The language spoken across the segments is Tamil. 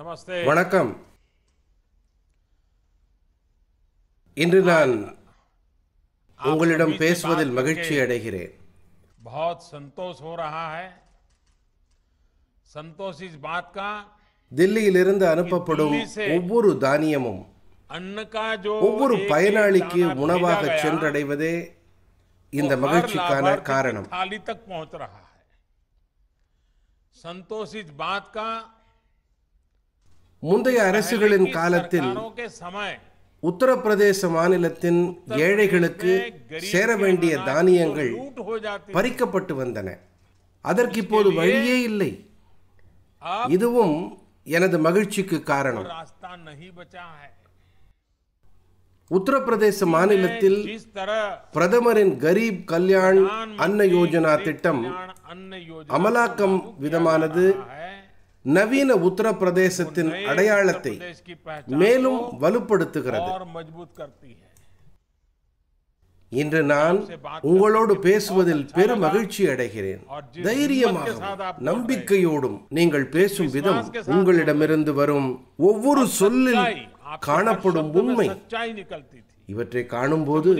नमस्ते வணக்கம் இன்று நான் உங்களிடம் பேசுவதில் மகிழ்ச்சி அடைகிறேன் बहुत संतोष हो रहा है संतोष इस बात का தில்லியிலிருந்து அனுப்பப்படும் ஒவ்வொரு தானியமும் अन्न का जो ஒவ்வொரு एक- एक பயனாளிக்கு दाना உணவாக भेजा गया, சென்றடைவதே இந்த वो हर மகிழ்ச்சிக்கான लाभार्थी की காரணம் थाली तक पहुंच முந்தைய அரசுகளின் காலத்தில் உத்தரப்பிரதேச மாநிலத்தின் ஏழைகளுக்கு சேர வேண்டிய தானியங்கள் பறிக்கப்பட்டு வந்தன. அதற்கு இப்போது வழியே இல்லை. இதுவும் எனது மகிழ்ச்சிக்கு காரணம். உத்தரப்பிரதேச மாநிலத்தில் பிரதமரின் கரீப் கல்யாண் அன்ன யோஜனா திட்டம் அமலாக்கம் விதமானது நவீன உத்தரப்பிரதேசத்தின் அடையாளத்தை மேலும் வலுப்படுத்துகிறது. இன்று நான் உங்களோடு பேசுவதில் பெரும் மகிழ்ச்சி அடைகிறேன். தைரியமாக நம்பிக்கையோடும் நீங்கள் பேசும் விதம் உங்களிடமிருந்து வரும் ஒவ்வொரு சொல்லில் காணப்படும் உண்மை. இவற்றை காணும் போது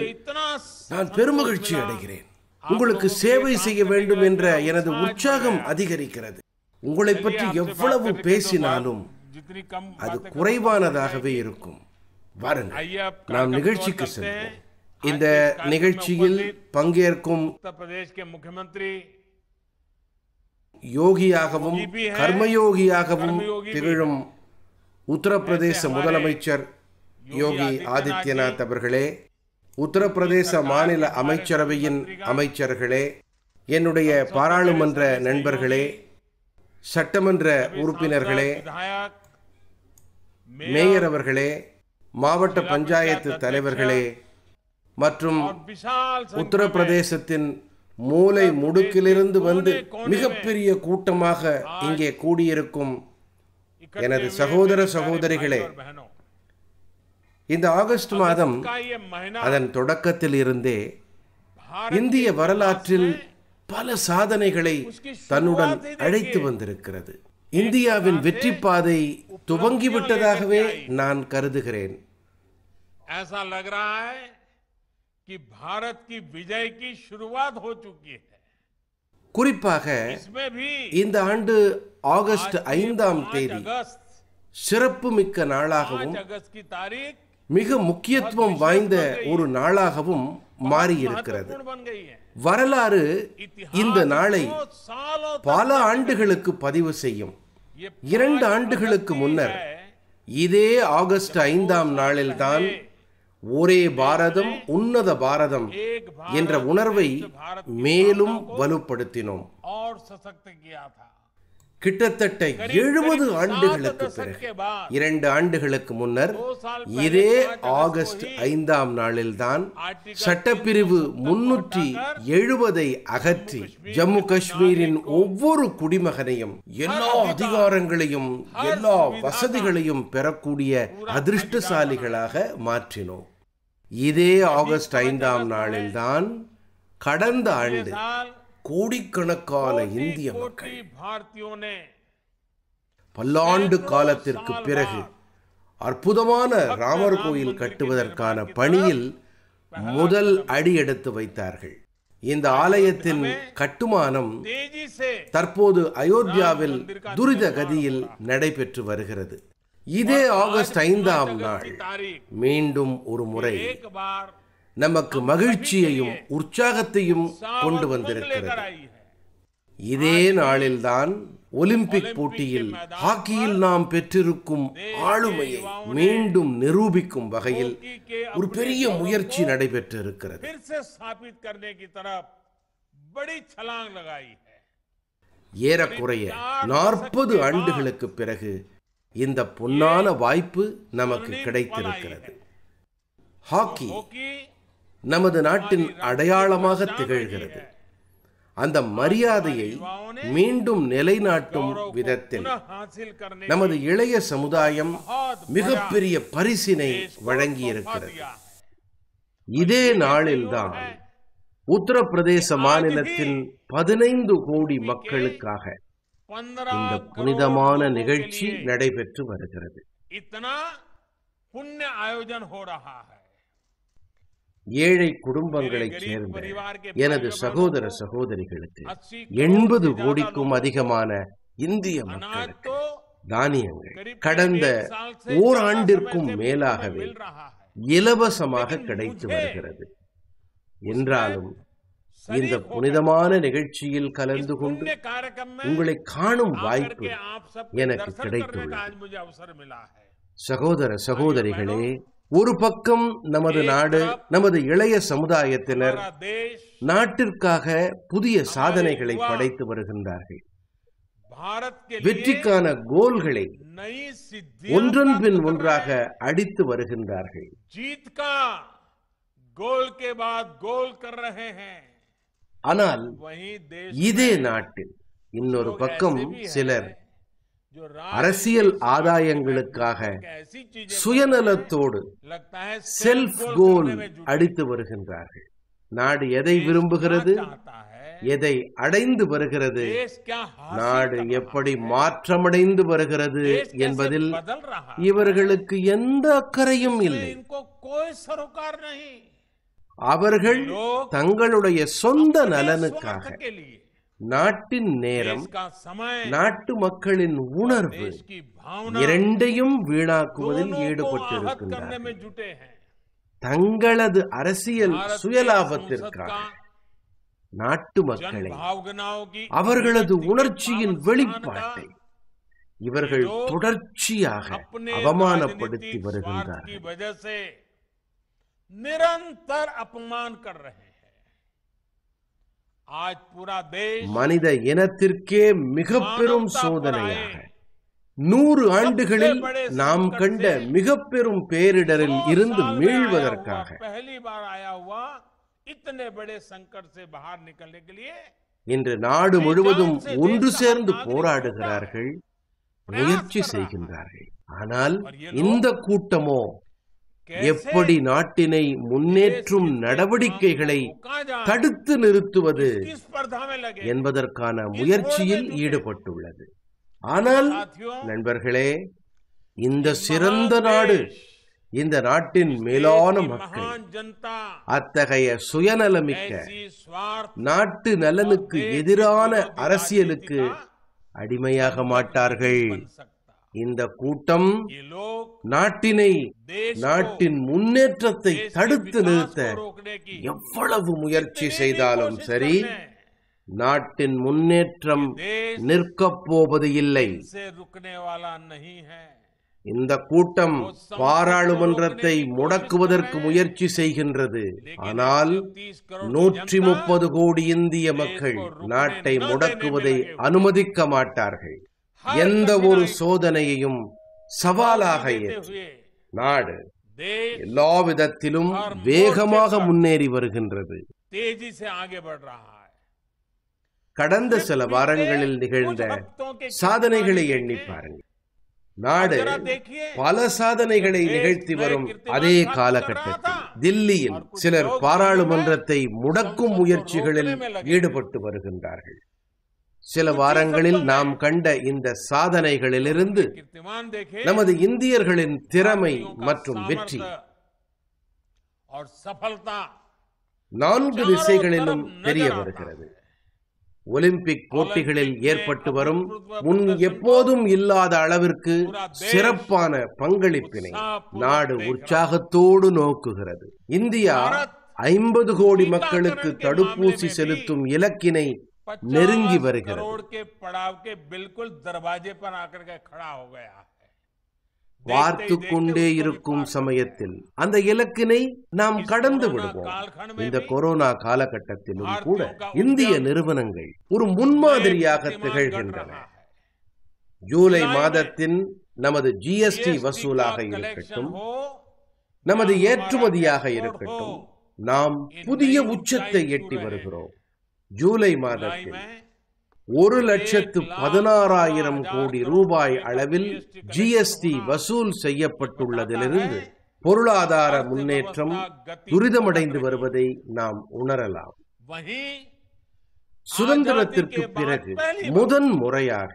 நான் பெருமகிழ்ச்சி அடைகிறேன். உங்களுக்கு சேவை செய்ய வேண்டும் என்ற எனது உற்சாகம் அதிகரிக்கிறது. உங்களை பற்றி எவ்வளவு பேசினாலும் அது குறைவானதாகவே இருக்கும். வாருங்கள். நாம் நிகழ்ச்சிக்கு செல்வோம். இந்த நிகழ்ச்சியில் பங்கேற்கும் முக்கியமந்திரி யோகியாகவும் கர்மயோகியாகவும் திகழும் உத்தரப்பிரதேச முதலமைச்சர் யோகி ஆதித்யநாத் அவர்களே உத்தரப்பிரதேச மாநில அமைச்சரவையின் அமைச்சர்களே என்னுடைய பாராளுமன்ற நண்பர்களே சட்டமன்ற உறுப்பினர்களே மேயர் அவர்களே மாவட்ட பஞ்சாயத்து தலைவர்களே மற்றும் உத்தரப்பிரதேசத்தின் மூளை முடுக்கிலிருந்து வந்து மிகப்பெரிய கூட்டமாக இங்கே கூடியிருக்கும் எனது சகோதர சகோதரிகளே இந்த ஆகஸ்ட் மாதம் அதன் தொடக்கத்தில் இருந்தே இந்திய வரலாற்றில் பல சாதனைகளை தன்னுடன் அழைத்து வந்திருக்கிறது இந்தியாவின் வெற்றி பாதை துவங்கிவிட்டதாகவே நான் கருதுகிறேன் ऐसा लग रहा है कि भारत की विजय की शुरुआत हो चुकी है குறிப்பாக इसमें भी இந்த ஆண்டு ஆகஸ்ட் ஐந்தாம் पाँच தேதி अगस्त சிறப்புமிக்க நாளாகவும் மிக முக்கியத்துவம் வாய்ந்த ஒரு நாளாகவும் மாறியிருக்கிறது. வரலாறு இந்த நாளை பல ஆண்டுகளுக்கு பதிவு செய்யும். இரண்டு ஆண்டுகளுக்கு முன்னர் இதே ஆகஸ்ட் ஐந்தாம் நாளில்தான் ஒரே பாரதம் உன்னத பாரதம் என்ற உணர்வை மேலும் வலுப்படுத்தினோம். கிட்டத்தட்ட எழுபது ஆண்டுகளுக்கு பிறகு இரண்டு ஆண்டுகளுக்கு முன்னர் இதே ஆகஸ்ட் ஐந்தாம் நாளில்தான் சட்டப்பிரிவு முன்னூற்றி எழுபதை அகற்றி ஜம்மு காஷ்மீரின் ஒவ்வொரு குடிமகனையும் எல்லா அதிகாரங்களையும் எல்லா வசதிகளையும் பெறக்கூடிய அதிர்ஷ்டசாலிகளாக மாற்றினோம். இதே ஆகஸ்ட் ஐந்தாம் நாளில்தான் கடந்த ஆண்டு கோடிக்கணக்கான இந்திய மக்கள். பல்லாண்டு காலத்திற்கு பிறகு அற்புதமான ராமர் கோயில் கட்டுவதற்கான பணியில் முதல் அடி எடுத்து வைத்தார்கள். இந்த ஆலயத்தின் கட்டுமானம் தற்போது அயோத்தியாவில் துரித கதியில் நடைபெற்று வருகிறது. இதே ஆகஸ்ட் ஐந்தாம் நாள் மீண்டும் ஒரு முறை நமக்கு மகிழ்ச்சியையும் உற்சாகத்தையும் கொண்டு வந்திருக்கிறது. இதே நாளில்தான் ஒலிம்பிக் போட்டியில் ஹாக்கியில் நாம் பெற்றிருக்கும் ஆளுமையை மீண்டும் நிரூபிக்கும் வகையில் ஒரு பெரிய முயற்சி நடைபெற்றிருக்கிறது. ஏறக்குறைய நாற்பது ஆண்டுகளுக்கு பிறகு இந்த பொன்னான வாய்ப்பு நமக்கு கிடைத்திருக்கிறது. ஹாக்கி நமது நாட்டின் அடையாளமாக திகழ்கிறது. அந்த மரியாதையை மீண்டும் நிலைநாட்டும் விதத்தில் நமது இளைய சமுதாயம் மிகப்பெரிய பரிசினை வழங்கியிருக்கிறது. இதே நாளில்தான் உத்தரப்பிரதேச மாநிலத்தில் பதினைந்து கோடி மக்களுக்காக இந்த புனிதமான நிகழ்ச்சி நடைபெற்று வருகிறது. இத்தனா புண்ணிய ஆயோஜன் ஹோ ரஹா ஏழை குடும்பங்களைச் சேர்ந்த எனது சகோதர சகோதரிகளுக்கு எண்பது கோடிக்கும் அதிகமான இந்திய மக்களுக்கு தானியங்கள் கடந்த ஓராண்டிற்கும் மேலாகவே இலவசமாக கிடைத்து வருகிறது. என்றாலும் இந்த புனிதமான நிகழ்ச்சியில் கலந்து கொண்டு உங்களை காணும் வாய்ப்பு எனக்கு கிடைத்துள்ளது சகோதர சகோதரிகளே ஒரு பக்கம் நமது நாடு நமது இளைய சமுதாயத்தினர் நாட்டிற்காக புதிய சாதனைகளை படைத்து வருகின்றார்கள். வெற்றிக்கான கோல்களை ஒன்றன் பின் ஒன்றாக அடித்து வருகின்றார்கள். ஆனால் இதே நாட்டில் இன்னொரு பக்கம் சிலர் அரசியல் ஆதாயங்களுக்காக சுயநலத்தோடு செல்ஃப் கோல் அடித்து வருகின்றார்கள். நாடு எதை விரும்புகிறது எதை அடைந்து வருகிறது நாடு எப்படி மாற்றமடைந்து வருகிறது என்பதில் இவர்களுக்கு எந்த அக்கறையும் இல்லை. அவர்கள் தங்களுடைய சொந்த நலனுக்காக நாட்டின் நேரம் நாட்டு மக்களின் உணர்வு இரண்டையும் வீணாக்குவதில் ஈடுபட்டிருக்கின்றனர் தங்களது அரசியல் சுயலாபத்திற்காக நாட்டு மக்களை அவர்களது உணர்ச்சியின் வெளிப்பாட்டை இவர்கள் தொடர்ச்சியாக அவமானப்படுத்தி வருகின்றார் நிரந்தர் அபமான் கர் ரஹே மனித இனத்திற்கே மிக பெரும் சோதனையாக நூறு ஆண்டுகளில் நாம் கண்ட. மிக பெரும் பேரிடரில் இருந்து மீள்வதற்காக. இன்று நாடு முழுவதும் ஒன்று சேர்ந்து போராடுகிறார்கள் முயற்சி செய்கின்றார்கள். ஆனால் இந்த கூட்டமோ எப்படி நாட்டினை முன்னேற்றும் நடவடிக்கைகளை தடுத்து நிறுத்துவது என்பதற்கான முயற்சியில் ஈடுபட்டுள்ளது. ஆனால் நண்பர்களே இந்த சிறந்த நாடு இந்த நாட்டின் மேலான மக்கள் அத்தகைய சுயநலமிக்க நாட்டு நலனுக்கு எதிரான அரசியலுக்கு அடிமையாக மாட்டார்கள். இந்த கூட்டம் நாட்டினை நாட்டின் முன்னேற்றத்தை தடுத்து நிறுத்த எவ்வளவு முயற்சி செய்தாலும் சரி நாட்டின் முன்னேற்றம் நிற்கப் போவது இல்லை. இந்த கூட்டம் பாராளுமன்றத்தை முடக்குவதற்கு முயற்சி செய்கின்றது. ஆனால் நூற்றி முப்பது கோடி இந்திய மக்கள் நாட்டை முடக்குவதை அனுமதிக்க மாட்டார்கள். எந்த ஒரு சோதனையையும் சவாலாக நாடு எல்லா விதத்திலும் வேகமாக முன்னேறி வருகின்றது. கடந்த சில வாரங்களில் நிகழ்ந்த சாதனைகளை எண்ணி பாருங்கள். நாடு பல சாதனைகளை நிகழ்த்தி வரும் அதே காலகட்டத்தில் தில்லியில் சிலர் பாராளுமன்றத்தை முடக்கும் முயற்சிகளில் ஈடுபட்டு வருகின்றார்கள். சில வாரங்களில் நாம் கண்ட இந்த சாதனைகளிலிருந்து நமது இந்தியர்களின் திறமை மற்றும் வெற்றி. நான்கு திசைகளிலும் தெரிய வருகிறது ஒலிம்பிக் போட்டிகளில் ஏற்பட்டு வரும் முன் எப்போதும் இல்லாத அளவிற்கு சிறப்பான பங்களிப்பினை நாடு உற்சாகத்தோடு நோக்குகிறது. இந்தியா ஐம்பது கோடி மக்களுக்கு தடுப்பூசி செலுத்தும் இலக்கினை நெருங்கி 50 வருகிறது करोड़ के पड़ाव के बिल्कुल दरवाजे पर आकर के खड़ा हो गया है பார்த்து கொண்டே இருக்கும் சமயத்தில் அந்த இலக்கினை நாம் கடந்து விடுவோம் இந்த கொரோனா காலகட்டத்திலும் கூட இந்திய நிறுவனங்கள் ஒரு முன்மாதிரியாக திகழ்கின்றன ஜூலை மாதத்தின் நமது ஜிஎஸ்டி வசூலாக இருக்கட்டும் நமது ஏற்றுமதியாக இருக்கட்டும் நாம் புதிய உச்சத்தை எட்டி வருகிறோம் ஜூலை மாதத்தில் ஒரு லட்சத்து பதினாறாயிரம் கோடி ரூபாய் அளவில் ஜிஎஸ்டி வசூல் செய்யப்பட்டுள்ளதிலிருந்து பொருளாதார முன்னேற்றம் துரிதமடைந்து வருவதை நாம் உணரலாம். சுதந்திரத்திற்கு பிறகு முதன் முறையாக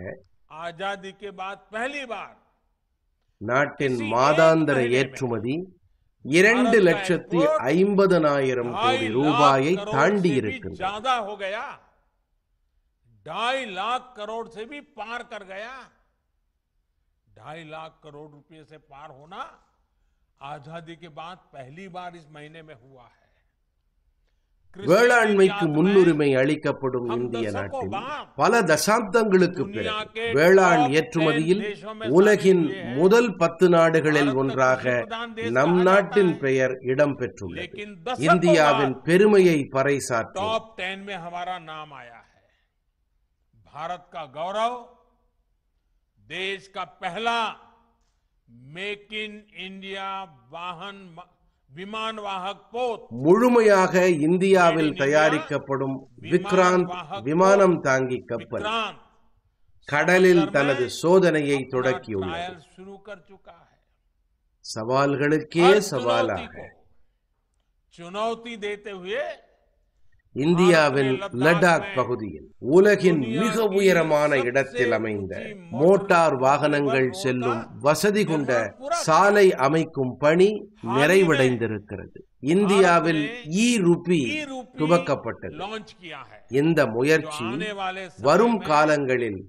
நாட்டின் மாதாந்திர ஏற்றுமதி இரண்டு லட்சத்தி ஐம்பதனாயிரம் கோடி ரூபாயை करोड़ தாண்டி से भी இருக்கின்றது ज्यादा हो गया ढाई लाख करोड़ से भी पार कर गया ढाई लाख करोड़ रुपए से पार होना आजादी के बाद पहली बार इस महीने में हुआ है कृषि வேளாண்மைக்கு निर्यात में முன்னுரிமை அளிக்கப்படும் இந்திய நாட்டில் பல தசாப்தங்களுக்கு பிறகு வேளாண் ஏற்றுமதியில் உலகின் முதல் பத்து நாடுகளில் ஒன்றாக நம் நாட்டின் பெயர் இடம்பெற்றுள்ளது लेकिन दशकों இந்தியாவின் बाद பெருமையை பறைசாற்றும் टॉप टेन में हमारा नाम आया है भारत का गौरव देश का पहला मेक इन इंडिया वाहन विमान वाहक पोत முழுமையாக இந்தியாவில் தயாரிக்கப்படும் விக்ராந்த் விமானம் தாங்கி கப்பல் विक्रांत கடலில் समुद्र தனது में சோதனையை अपना தொடக்கியுள்ளது ट्रायल शुरू कर चुका है சவால்களுக்கே हर चुनौती சவாலாக को चुनौती देते हुए இந்தியாவின் லடாக் பகுதியில் உலகின் மிக உயரமான இடத்தில் அமைந்த மோட்டார் வாகனங்கள் செல்லும் வசதி கொண்ட சாலை அமைக்கும் பணி நிறைவடைந்திருக்கிறது. இந்தியாவில் இ ருபி துவக்கப்பட்டது. இந்த முயற்சி வரும் காலங்களில்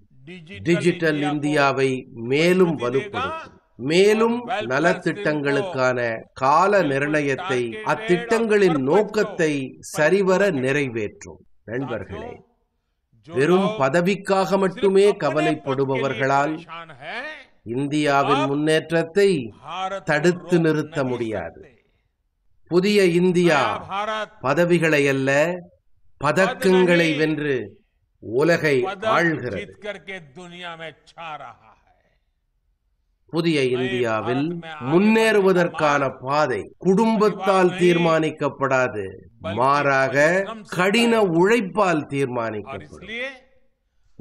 டிஜிட்டல் இந்தியாவை மேலும் வலுப்படுத்தும். மேலும் நலத்திட்டங்களுக்கான கால நிர்ணயத்தை அத்திட்டங்களின் நோக்கத்தை சரிவர நிறைவேற்றும். நண்பர்களே வெறும் பதவிக்காக மட்டுமே கவலைப்படுபவர்களால் இந்தியாவின் முன்னேற்றத்தை தடுத்து நிறுத்த முடியாது. புதிய இந்தியா பதவிகளை அல்ல பதக்கங்களை வென்று உலகை ஆழ்கிறது புதிய இந்தியாவில் முன்னேறுவதற்கான பாதை குடும்பத்தால் தீர்மானிக்கப்படாது. மாறாக கடின உழைப்பால் தீர்மானிக்கப்படும்.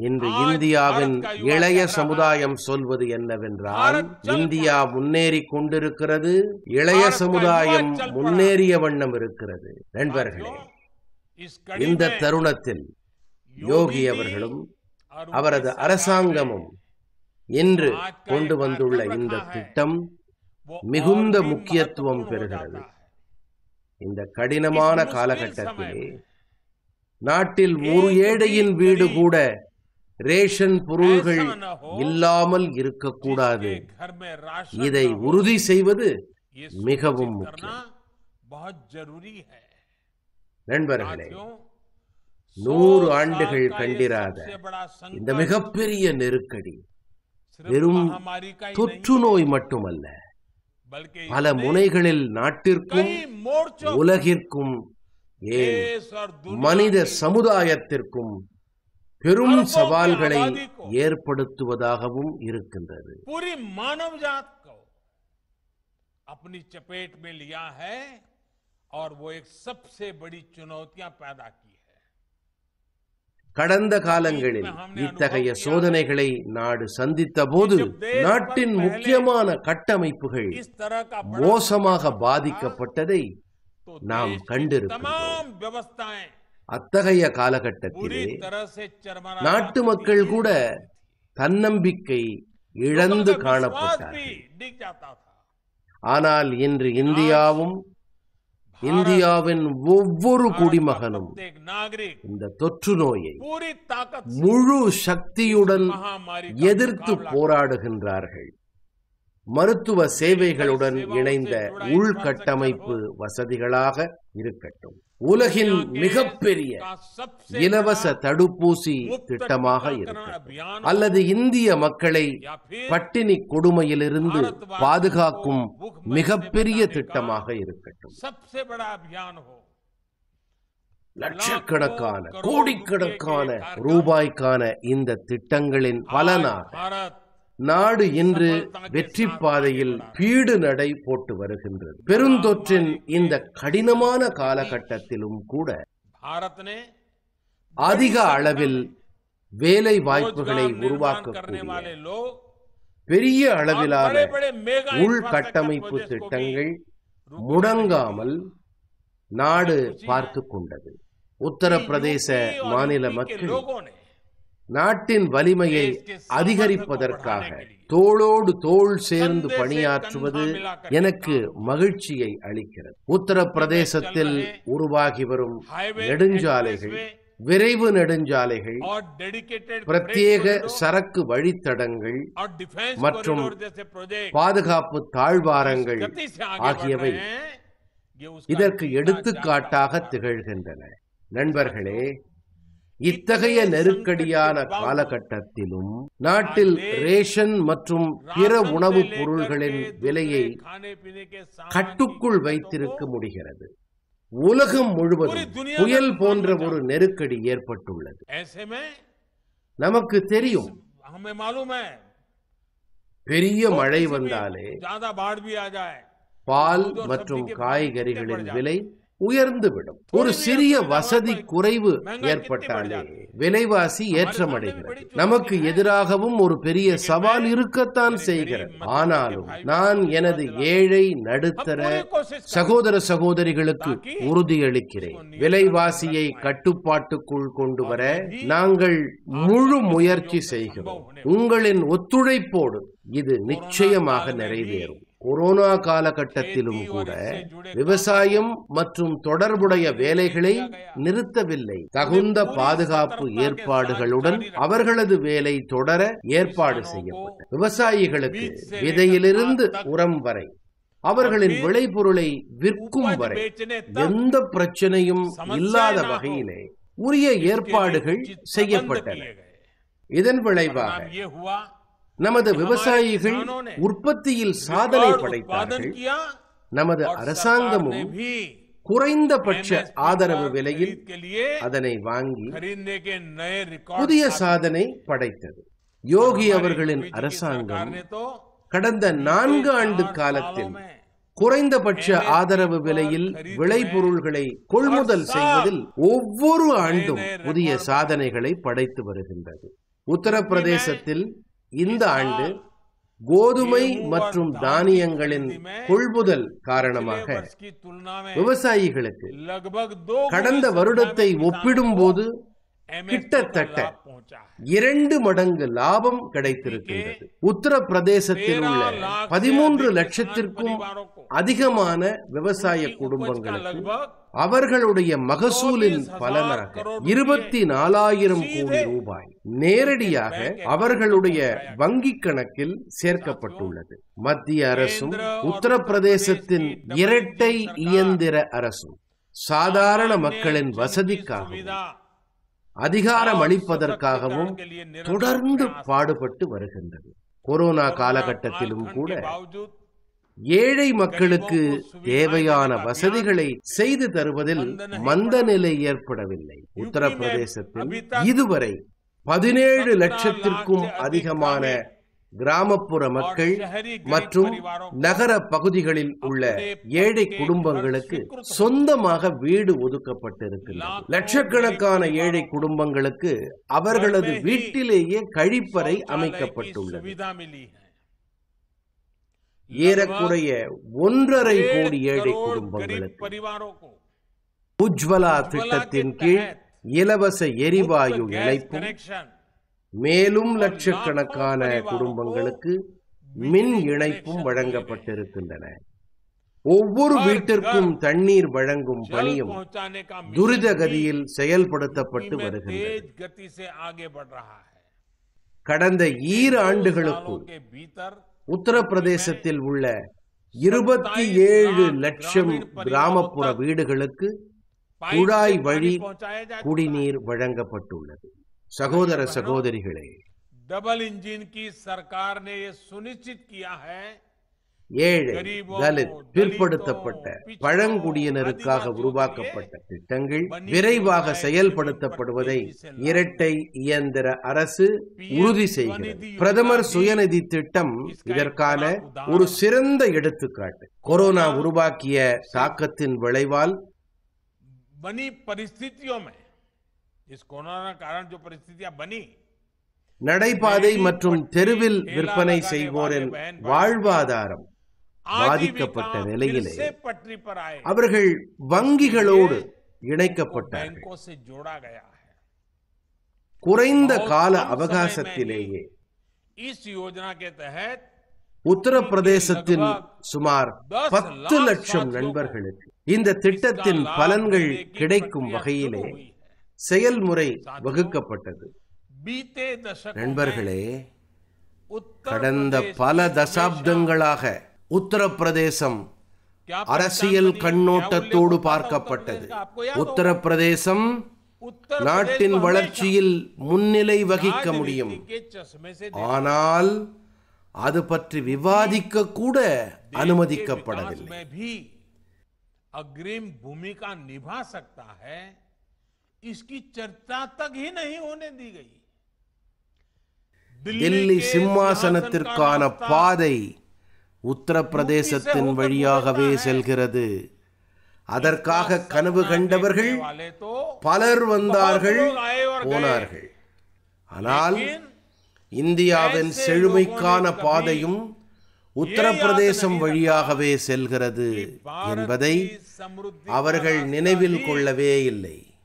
இன்று இந்தியாவின் இளைய சமுதாயம் சொல்வது என்னவென்றால் இந்தியா முன்னேறி கொண்டிருக்கிறது இளைய சமுதாயம் முன்னேறிய வண்ணம் இருக்கிறது. நண்பர்களே இந்த தருணத்தில் யோகி அவர்களும் அவரது அரசாங்கமும் என்று கொண்டு வந்துள்ள இந்த திட்டம் மிகுந்த முக்கியத்துவம் பெறுகிறது. இந்த கடினமான காலகட்டத்திலே நாட்டில் ஒரு ஏழையின் வீடு கூட ரேஷன் பொருள்கள் இல்லாமல் இருக்கக்கூடாது. இதை உறுதி செய்வது மிகவும் முக்கியம். நண்பர்களே நூறு ஆண்டுகள் கண்டிராத இந்த மிகப்பெரிய நெருக்கடி வெறும் महामारी का ही தொற்று नहीं நோய் மட்டுமல்ல बल्कि பல इसने முனைகளில் நாட்டிற்கும் कई मोर्चों உலகிற்கும் ஏன் देश और दुनिया மனித की சமுதாயத்திற்கும் பெரும் அனுபவ சவால்களை ஆபாதிக்கோ. ஏற்படுத்துவதாகவும் இருக்கின்றது पूरी मानव जात को अपनी चपेट में लिया है और वो एक सबसे बड़ी चुनौतियां पैदा की है கடந்த காலங்களில் இத்தகைய சோதனைகளை நாடு சந்தித்த போது நாட்டின் முக்கியமான கட்டமைப்புகள் மோசமாக பாதிக்கப்பட்டதை நாம் கண்டிருக்கிறோம் அத்தகைய காலகட்டத்திலே நாட்டு மக்கள் கூட தன்னம்பிக்கை இழந்து காணப்பட்டார்கள். ஆனால் இன்று இந்தியாவும் இந்தியாவின் ஒவ்வொரு குடிமகனும் இந்த தொற்று நோயை முழு சக்தியுடன் எதிர்த்து போராடுகின்றார்கள். மருத்துவ சேவைகளுடன் இணைந்த உள்கட்டமைப்பு வசதிகளாக இருக்கட்டும். உலகின் மிகப்பெரிய இலவச தடுப்பூசி திட்டமாக இருக்கும் அல்லது இந்திய மக்களை பட்டினி கொடுமையிலிருந்து பாதுகாக்கும் மிகப்பெரிய திட்டமாக இருக்கட்டும். லட்சக்கணக்கான கோடிக்கணக்கான ரூபாய்க்கான இந்த திட்டங்களின் பலனாக நாடு இன்று வெற்றி பாதையில் பீடு நடை போட்டு வருகின்றது. பெருந்தொற்றின் இந்த கடினமான காலகட்டத்திலும் கூட அதிக அளவில் வேலை வாய்ப்புகளை உருவாக்கக்கூடிய பெரிய அளவிலான உள்கட்டமைப்பு திட்டங்கள் முடங்காமல் நாடு பார்த்து கொண்டது. உத்தரப்பிரதேச மாநில மக்கள் நாட்டின் வலிமையை அதிகரிப்பதற்காக தோளோடு தோள் சேர்ந்து பணியாற்றுவது எனக்கு மகிழ்ச்சியை அளிக்கிறது உத்தரப்பிரதேசத்தில் உருவாகி வரும் நெடுஞ்சாலைகள் விரைவு நெடுஞ்சாலைகள் பிரத்யேக சரக்கு வழித்தடங்கள் மற்றும் பாதுகாப்பு தாழ்வாரங்கள் ஆகியவை இதற்கு எடுத்துக்காட்டாக திகழ்கின்றன நண்பர்களே இத்தகைய நெருக்கடியான காலகட்டத்திலும் நாட்டில் ரேஷன் மற்றும் பிற உணவுப் பொருள்களின் விலையை கட்டுக்குள் வைத்திருக்க முடிகிறது. உலகம் முழுவதும் புயல் போன்ற ஒரு நெருக்கடி ஏற்பட்டுள்ளது. நமக்கு தெரியும். பெரிய மழை வந்தாலே பால் மற்றும் காய்கறிகளின் விலை உயர்ந்துவிடும். ஒரு சிறிய வசதி குறைவு ஏற்பட்டாலே விலைவாசி ஏற்றமடைகிறது. நமக்கு எதிராகவும் ஒரு பெரிய சவால் இருக்கத்தான் செய்கிறேன் ஆனாலும் நான் எனது ஏழை நடுத்தர சகோதர சகோதரிகளுக்கு உறுதியளிக்கிறேன். விலைவாசியை கட்டுப்பாட்டுக்குள் கொண்டு வர நாங்கள் முழு முயற்சி செய்கிறோம். உங்களின் ஒத்துழைப்போடு இது நிச்சயமாக நிறைவேறும். கொரோனா காலகட்டத்திலும் கூட விவசாயம் மற்றும் தொடர்புடைய வேலைகளை நிறுத்தவில்லை. தகுந்த பாதுகாப்பு ஏற்பாடுகளுடன் அவர்களது வேலை தொடர ஏற்பாடு செய்யப்பட்டது. விவசாயிகளுக்கு விதையிலிருந்து உரம் வரை அவர்களின் விளைபொருளை விற்கும் வரை எந்த பிரச்சனையும் இல்லாத வகையிலே உரிய ஏற்பாடுகள் செய்யப்பட்டன. இதன் விளைவாக நமது விவசாயிகள் உற்பத்தியில் சாதனை படைத்தார்கள். நமது அரசாங்கமும் குறைந்தபட்ச ஆதரவு விலையில் அதனை வாங்கி புதிய சாதனை படைத்தது. யோகி அவர்களின் அரசாங்கம் கடந்த நான்கு ஆண்டு காலத்தில் குறைந்தபட்ச ஆதரவு விலையில் விளைபொருள்களை கொள்முதல் செய்வதில் ஒவ்வொரு ஆண்டும் புதிய சாதனைகளை படைத்து வருகின்றது. உத்தரப்பிரதேசத்தில் இந்த ஆண்டு கோதுமை மற்றும் தானியங்களின் கொள்முதல் காரணமாக விவசாயிகளுக்கு கடந்த வருடத்தை ஒப்பிடும்போது கிட்டத்தட்ட இரண்டு மடங்கு லாபம் கிடைத்திருக்கின்றது. உத்தரப்பிரதேசத்தில் உள்ள பதிமூன்று லட்சத்திற்கும் அதிகமான விவசாய குடும்பங்களுக்கு அவர்களுடைய மகசூலின் பலனாக இருபத்தி நாலாயிரம் கோடி ரூபாய் நேரடியாக அவர்களுடைய வங்கி கணக்கில் சேர்க்கப்பட்டுள்ளது. மத்திய அரசும் உத்தரப்பிரதேசத்தின் இரட்டை இயந்திர அரசும் சாதாரண மக்களின் வசதிக்காக அதிகாரம் அளிப்பதற்காகவும் தொடர்ந்து பாடுபட்டு வருகின்றது. கொரோனா காலகட்டத்திலும் கூட ஏழை மக்களுக்கு தேவையான வசதிகளை செய்து தருவதில் மந்த நிலை ஏற்படவில்லை. உத்தரப்பிரதேசத்தில் இதுவரை பதினேழு லட்சத்திற்கும் அதிகமான கிராமப்புற மக்கள் மற்றும் நகர பகுதிகளில் உள்ள ஏழை குடும்பங்களுக்கு சொந்தமாக வீடு ஒதுக்கப்பட்டிருக்கிறது லட்சக்கணக்கான ஏழை குடும்பங்களுக்கு அவர்களது வீட்டிலேயே கழிப்பறை அமைக்கப்பட்டுள்ளது. ஏறக்குறைய ஒன்றரை கோடி ஏழை குடும்பங்களுக்கு உஜ்வலா திட்டத்தின் கீழ் இலவச எரிவாயு இணைப்பும் மேலும் லட்சக்கணக்கான குடும்பங்களுக்கு மின் இணைப்பும் வழங்கப்பட்டிருக்கின்றன. ஒவ்வொரு வீட்டிற்கும் தண்ணீர் வழங்கும் பணியும் துரிதகதியில் செயல்படுத்தப்பட்டு வருகிறது கடந்த ஈர் ஆண்டுகளுக்குள் உத்தரப்பிரதேசத்தில் உள்ள இருபத்தி ஏழு லட்சம் கிராமப்புற வீடுகளுக்கு குழாய் வழி குடிநீர் வழங்கப்பட்டுள்ளது. சகோதர சகோதரிகளே டபுள் இன்ஜின் கி சர்க்கார் சுனிச்சித் ஏழை தலித் பிற்படுத்தப்பட்ட பழங்குடியினருக்காக உருவாக்கப்பட்ட திட்டங்கள் விரைவாக செயல்படுத்தப்படுவதை இரட்டை இயந்திர அரசு உறுதி செய்கிறது. பிரதமர் சுயநிதி திட்டம் இதற்கான ஒரு சிறந்த எடுத்துக்காட்டு. கொரோனா உருவாக்கிய தாக்கத்தின் விளைவால் பனி பரிஸ்தித்தியோமே. நடைபாதை மற்றும் தெருவில் விற்பனை செய்வோரின் வாழ்வாதாரம் பாதிக்கப்பட்ட நிலையிலே அவர்கள் வங்கிகளோடு இணைக்கப்பட்டார்கள். குறைந்த கால அவகாசத்திலேயே உத்தரப்பிரதேசத்தின் சுமார் பத்து லட்சம் நண்பர்களுக்கு இந்த திட்டத்தின் பலன்கள் கிடைக்கும் வகையிலே செயல்முறை வகுக்கப்பட்டது. நண்பர்களே கடந்த பல தசாப்தங்களாக உத்தரப்பிரதேசம் அரசியல் கண்ணோட்டத்தோடு பார்க்கப்பட்டது. உத்தரப்பிரதேசம் நாட்டின் வளர்ச்சியில் முன்னிலை வகிக்க முடியும். ஆனால் அது பற்றி விவாதிக்க கூட அனுமதிக்கப்படவில்லை. அக்ரிம் பூமிகா நிபா சக்தா इसकी चर्चा तक ही नहीं होने दी गई டெல்லி के சிம்மாசனத்திற்கான सिंहासन का रास्ता பாதை உத்தரப்பிரதேசத்தின் வழியாகவே செல்கிறது அதற்காக கனவு கண்டவர்கள் देखने वाले तो பலர் வந்தார்கள் बहुत लोग आए और गए। போனார்கள் ஆனால் लेकिन இந்தியாவின் ऐसे செழுமைக்கான लोगों ने பாதையும் உத்தரப்பிரதேசம் வழியாகவே செல்கிறது भारत என்பதை की समृद्धि அவர்கள் का நினைவில் रास्ता கொள்ளவே இல்லை ही यूपी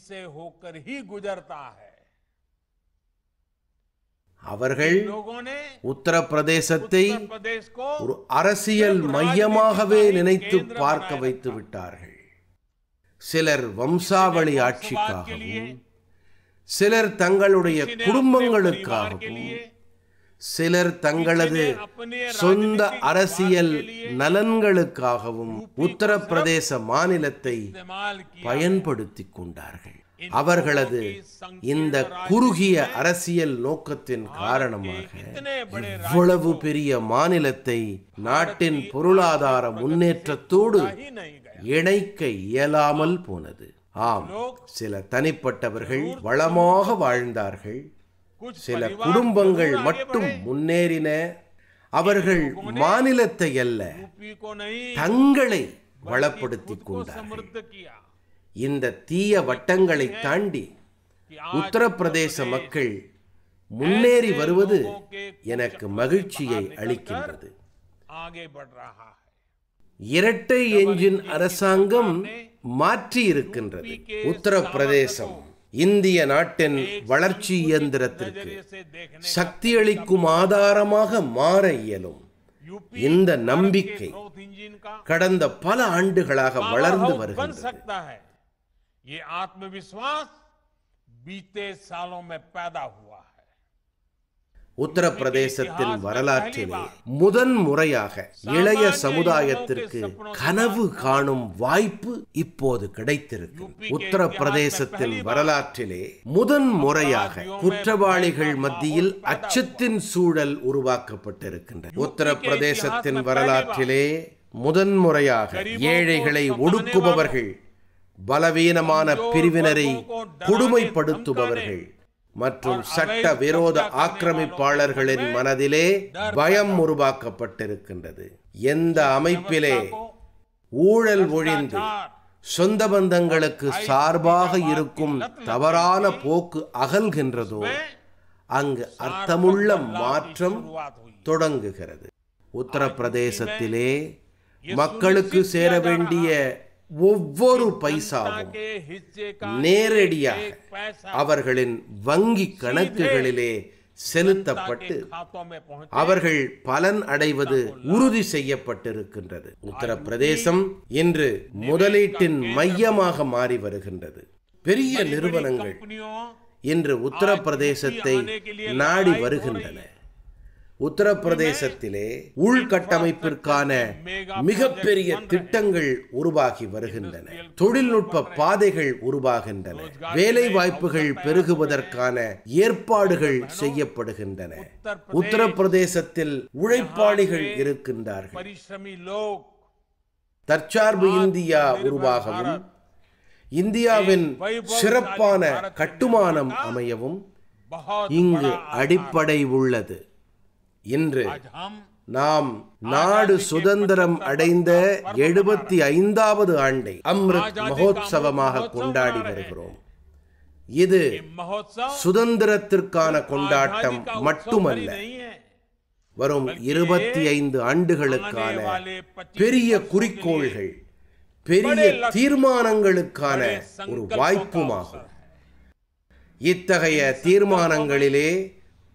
से होकर ही गुजरता है அவர்கள் लोगों ने உத்தரப்பிரதேசத்தை उत्तर प्रदेश को ஒரு அரசியல் மையமாகவே நினைத்து பார்க்க வைத்து விட்டார்கள் சிலர் வம்சாவளி ஆட்சிக்காகவும் சிலர் தங்களுடைய किसी ने अपने परिवार के குடும்பங்களுக்காகவும் लिए சிலர் தங்களது சொந்த அரசியல் நலன்களுக்காகவும் உத்தரப்பிரதேச மாநிலத்தை பயன்படுத்தி கொண்டார்கள். அவர்களது இந்த குறுகிய அரசியல் நோக்கத்தின் காரணமாக இவ்வளவு பெரிய மாநிலத்தை நாட்டின் பொருளாதார முன்னேற்றத்தோடு இணைக்க இயலாமல் போனது. ஆம் சில தனிப்பட்டவர்கள் வளமாக வாழ்ந்தார்கள். சில குடும்பங்கள் மட்டும் முன்னேறின அவர்கள் மாநிலத்தை அல்ல தங்களை வளப்படுத்திக் கொண்டார் இந்த தீய வட்டங்களை தாண்டி உத்தரப்பிரதேச மக்கள் முன்னேறி வருவது எனக்கு மகிழ்ச்சியை அளிக்கின்றது. இரட்டை எஞ்சின் அரசாங்கம் மாற்றி இருக்கின்றது உத்தரப்பிரதேசம் இந்திய நாட்டின் வளர்ச்சி இயந்திரத்திற்கு சக்தியளிக்கும் ஆதாரமாக மாற இயலும். இந்த நம்பிக்கை கடந்த பல ஆண்டுகளாக வளர்ந்து வருகிறது ஆத்மவிஸ்வாஸ் பீத்தே சாலோ மே பேதா உத்தரப்பிரதேசத்தின் வரலாற்றிலே முதன் முறையாக இளைய சமுதாயத்திற்கு கனவு காணும் வாய்ப்பு இப்போது கிடைத்திருக்கு உத்தரப்பிரதேசத்தின் வரலாற்றிலே முதன் முறையாக குற்றவாளிகள் மத்தியில் அச்சத்தின் சூழல் உருவாக்கப்பட்டிருக்கின்றது. உத்தரப்பிரதேசத்தின் வரலாற்றிலே முதன் முறையாக ஏழைகளை ஒடுக்குபவர்கள் பலவீனமான பிரிவினரை கொடுமைப்படுத்துபவர்கள் மற்றும் சட்ட விரோத ஆக்கிரமிப்பாளர்களின் மனதிலே பயம் உருவாக்கப்பட்டிருக்கின்றது. எந்த அமைப்பிலே ஊழல் ஒழிந்து சொந்த பந்தங்களுக்கு சார்பாக இருக்கும் தவறான போக்கு அகல்கின்றதோ அங்கு அர்த்தமுள்ள மாற்றம் தொடங்குகிறது. உத்தரப்பிரதேசத்திலே மக்களுக்கு சேர வேண்டிய ஒவ்வொரு பைசாவும் நேரடியாக அவர்களின் வங்கி கணக்குகளிலே செலுத்தப்பட்டு அவர்கள் பலன் அடைவது உறுதி செய்யப்பட்டிருக்கின்றது. உத்தரப்பிரதேசம் இன்று முதலீட்டின் மையமாக மாறி வருகின்றது. பெரிய நிறுவனங்கள் இன்று உத்தரப்பிரதேசத்தை நாடி வருகின்றன. உத்தரப்பிரதேசத்திலே உள்கட்டமைப்பிற்கான மிகப்பெரிய திட்டங்கள் உருவாகி வருகின்றன. தொழில்நுட்ப பாதைகள் உருவாகின்றன. வேலை வாய்ப்புகள் பெருகுவதற்கான ஏற்பாடுகள் செய்யப்படுகின்றன. உத்தரப்பிரதேசத்தில் உழைப்பாளிகள் இருக்கின்றார்கள். தற்சார்பு இந்தியா உருவாகவும் இந்தியாவின் சிறப்பான கட்டுமானம் அமையவும் இங்கு அடிப்படை உள்ளது. இன்று நாம் நாடு சுதந்திரம் அடைந்த எழுபத்தி ஐந்தாவது ஆண்டை அம்ருத் மகோத்சவமாக கொண்டாடி வருகிறோம். இது சுதந்திரத்திற்கான கொண்டாட்டம் மட்டுமல்ல. வரும் இருபத்தி ஐந்து ஆண்டுகளுக்கான பெரிய குறிக்கோள்கள் பெரிய தீர்மானங்களுக்கான ஒரு வாய்ப்புமாகும். இத்தகைய தீர்மானங்களிலே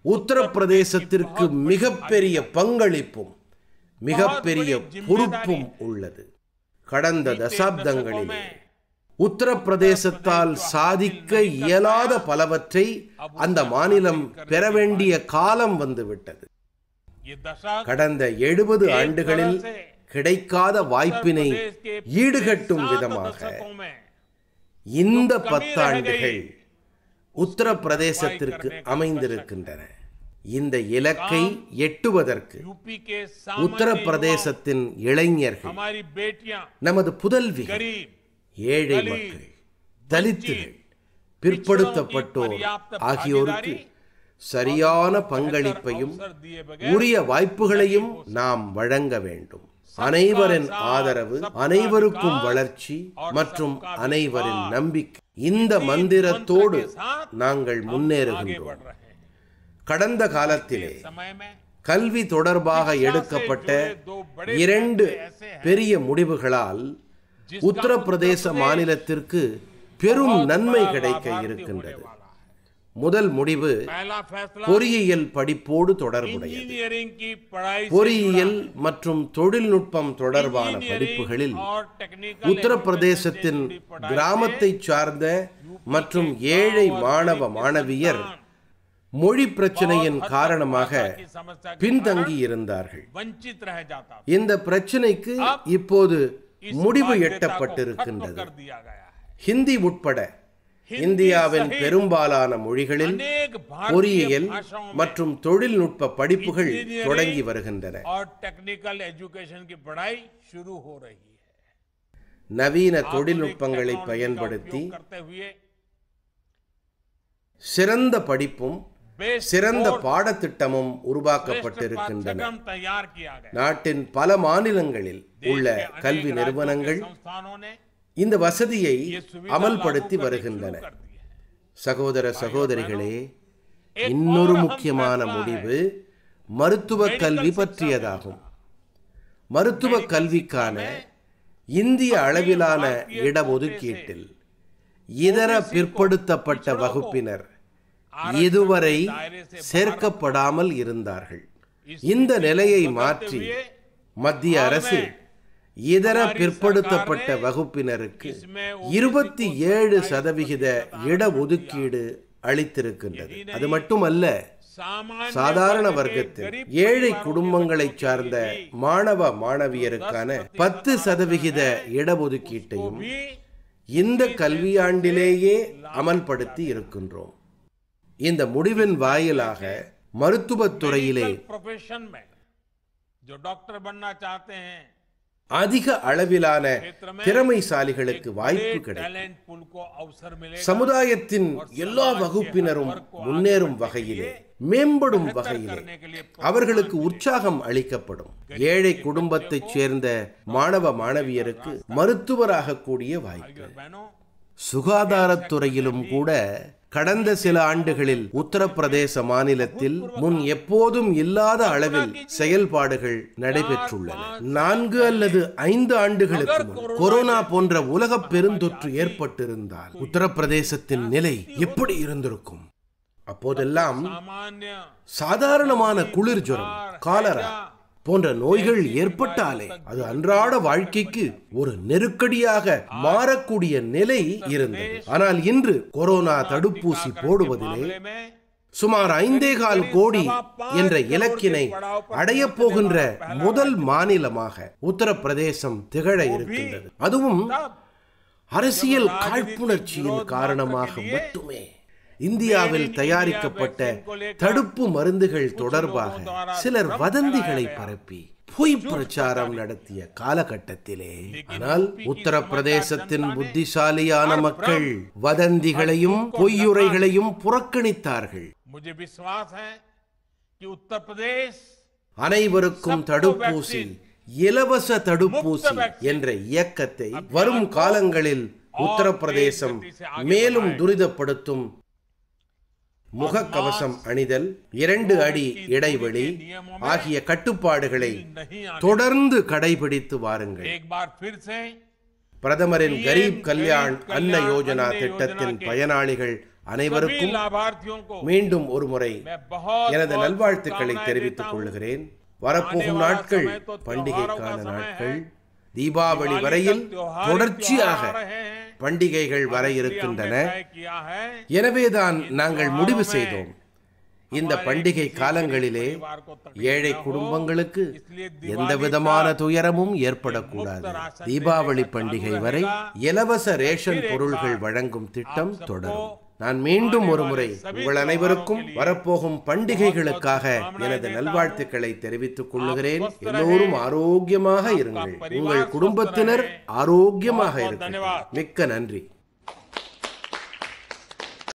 உத்தரப்பிரதேசத்திற்கு மிகப்பெரிய பங்களிப்பும் மிகப்பெரிய பொறுப்பும் உள்ளது. கடந்த தசாப்தங்களிலே உத்தரப்பிரதேசத்தால் சாதிக்க இயலாத பலவற்றை அந்த மாநிலம் பெற வேண்டிய காலம் வந்துவிட்டது. கடந்த எழுபது ஆண்டுகளில் கிடைக்காத வாய்ப்பினை ஈடுகட்டும் விதமாக இந்த பத்தாண்டுகள் உத்தரப்பிரதேசத்திற்கு அமைந்திருக்கின்றன. இந்த இலக்கை எட்டுவதற்கு உத்தரப்பிரதேசத்தின் இளைஞர்கள் நமது புதல்விகள் ஏழை மக்கள் தலித்துகள் பிற்படுத்தப்பட்டோர் ஆகியோருக்கு சரியான பங்களிப்பையும் உரிய வாய்ப்புகளையும் நாம் வழங்க வேண்டும். அனைவரின் ஆதரவு அனைவருக்கும் வளர்ச்சி மற்றும் அனைவரின் நம்பிக்கை. இந்த மந்திரத்தோடு நாங்கள் முன்னேறுகின்றோம். கடந்த காலத்திலே கல்வி தொடர்பாக எடுக்கப்பட்ட இரண்டு பெரிய முடிவுகளால் உத்தரப்பிரதேச மாநிலத்திற்கு பெரும் நன்மை கிடைக்க இருக்கின்றது. முதல் முடிவு பொறியியல் படிப்போடு தொடர்புடையது. பொறியியல் மற்றும் தொழில்நுட்பம் தொடர்பான படிப்புகளில் உத்தரப்பிரதேசத்தின் கிராமத்தை சார்ந்த மற்றும் ஏழை மாணவ மாணவியர் மொழி பிரச்சனையின் காரணமாக பின்தங்கி இருந்தார்கள். இந்த பிரச்சனைக்கு இப்போது முடிவு எட்டப்பட்டிருக்கின்றது. ஹிந்தி உட்பட இந்தியாவின் பெரும்பாலான மொழிகளில் பொறியியல் மற்றும் தொழில்நுட்ப படிப்புகள் தொடங்கி வருகின்றன. நவீன தொழில்நுட்பங்களை பயன்படுத்தி சிறந்த படிப்பும் சிறந்த பாடத்திட்டமும் உருவாக்கப்பட்டிருக்கின்றன. நாட்டின் பல மாநிலங்களில் உள்ள கல்வி நிறுவனங்கள் இந்த வசதியை அமல்படுத்தி வருகின்றன. சகோதர சகோதரிகளே இன்னொரு முக்கியமான முடிவு மருத்துவ கல்வி பற்றியதாகும். மருத்துவ கல்விக்கான இந்திய அளவிலான இடஒதுக்கீட்டில் இதர பிற்படுத்தப்பட்ட வகுப்பினர் இதுவரை சேர்க்கப்படாமல் இருந்தார்கள். இந்த நிலையை மாற்றி மத்திய அரசு இதர பிற்படுத்தப்பட்ட வகுப்பினருக்கு இருபத்தி ஏழு சதவிகித இடஒதுக்கீடு அளித்திருக்கின்றது. அது மட்டுமல்ல சாதாரண வர்க்கத்தில் ஏழை குடும்பங்களை சார்ந்த மாணவ மாணவியருக்கான பத்து சதவிகித இடஒதுக்கீட்டையும் இந்த கல்வியாண்டிலேயே அமல்படுத்தி இருக்கின்றோம். இந்த முடிவின் வாயிலாக மருத்துவத் துறையிலே அதிக அளவிலான திறமைசாலிகளுக்கு வாய்ப்பு கிடைக்கும். சமுதாயத்தின் எல்லா வகுப்பினரும் முன்னேறும் வகையிலே மேம்படும் வகையிலே அவர்களுக்கு உற்சாகம் அளிக்கப்படும். ஏழை குடும்பத்தைச் சேர்ந்த மாணவ மாணவியருக்கு மருத்துவராக கூடிய வாய்ப்பு. சுகாதாரத்துறையிலும் கூட கடந்த சில ஆண்டுகளில் உத்தரப்பிரதேச மாநிலத்தில் முன் எப்போதும் இல்லாத அளவில் செயல்பாடுகள் நடைபெற்றுள்ளன. நான்கு அல்லது ஐந்து ஆண்டுகளுக்கு முன் கொரோனா போன்ற உலக பெருந்தொற்று ஏற்பட்டிருந்தால் உத்தரப்பிரதேசத்தின் நிலை எப்படி இருந்திருக்கும்? அப்போதெல்லாம் சாதாரணமான குளிர் ஜுரம் காலரா போன்ற நோய்கள் ஏற்பட்டாலே அது அன்றாட வாழ்க்கைக்கு ஒரு நெருக்கடியாக மாறக்கூடிய நிலை இருந்தது. ஆனால் இன்று கொரோனா தடுப்பூசி போடுவதிலே சுமார் ஐந்தே கால் கோடி என்ற இலக்கினை அடைய போகின்ற முதல் மாநிலமாக உத்தரப்பிரதேசம் திகழ இருக்கின்றது. அதுவும் அரசியல் காழ்ப்புணர்ச்சியின் காரணமாக மட்டுமே. இந்தியாவில் தயாரிக்கப்பட்ட தடுப்பு மருந்துகள் தொடர்பாக சிலர் வதந்திகளை பரப்பி பொய் பிரச்சாரம் நடத்திய காலகட்டத்திலே. ஆனால் உத்தரப்பிரதேசத்தின் புத்திசாலியான மக்கள் வதந்திகளையும் பொய்யுரைகளையும் புறக்கணித்தார்கள். அனைவருக்கும் தடுப்பூசி இலவச தடுப்பூசி என்ற இயக்கத்தை வரும் காலங்களில் உத்தரப்பிரதேசம் மேலும் துரிதப்படுத்தும் முகக்கவசம் அணிதல் இரண்டு அடி இடைவெளி ஆகிய கட்டுப்பாடுகளை தொடர்ந்து கடைபிடித்து வாருங்கள். பிரதமரின் கரீப் கல்யாண் அன்ன யோஜனா திட்டத்தின் பயனாளிகள் அனைவருக்கும் மீண்டும் ஒரு முறை எனது நல்வாழ்த்துக்களை தெரிவித்துக் கொள்கிறேன். வரப்போகும் நாட்கள் பண்டிகைக்கான நாட்கள் தீபாவளி வரையில் தொடர்ச்சியாக பண்டிகைகள் வர இருக்கின்றன. எனவேதான் நாங்கள் முடிவு செய்தோம். இந்த பண்டிகை காலங்களிலே ஏழை குடும்பங்களுக்கு எந்த விதமான துயரமும் ஏற்படக்கூடாது. தீபாவளி பண்டிகை வரை இலவச ரேஷன் பொருள்கள் வழங்கும் திட்டம் தொடரும். நான் மீண்டும் ஒரு முறை உங்கள் அனைவருக்கும் வரப்போகும் பண்டிகைகளுக்காக எனது நல்வாழ்த்துக்களை தெரிவித்துக் கொள்ளுகிறேன். எல்லோரும் ஆரோக்கியமாக இருங்கள். உங்கள் குடும்பத்தினர் ஆரோக்கியமாக இருக்கிறார் மிக்க நன்றி.